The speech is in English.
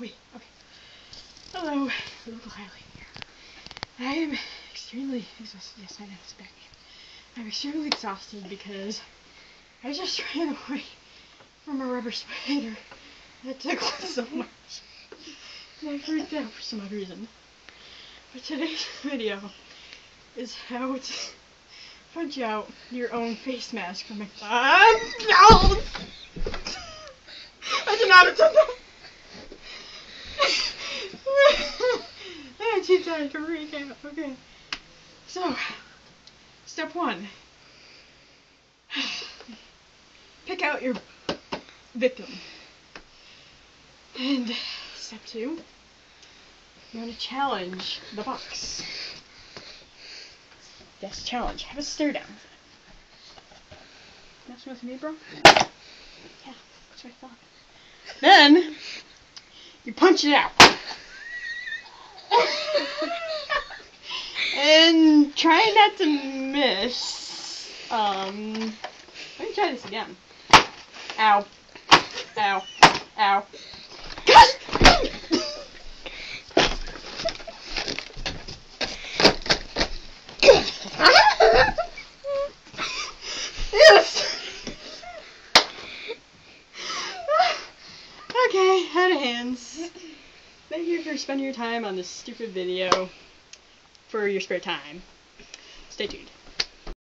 Wait, okay. Hello, Local Hylian here. I am extremely exhausted. Yes, I know, it's back. I'm extremely exhausted because I just ran away from a rubber spider that tickled so much. And I freaked out for some odd reason. But today's video is how to punch out your own face mask from McDonald's. I did not attempt too tired to recap. Okay. So, step one. Pick out your victim. And step two. You're gonna challenge the box. Yes, challenge. Have a stare down. Messing with me, bro? Yeah, that's what I thought. Then you punch it out. And try not to miss. Um, let me try this again. Ow. Ow. Ow. Yes! okay, out of hands. Thank you for spending your time on this stupid video for your spare time. Stay tuned.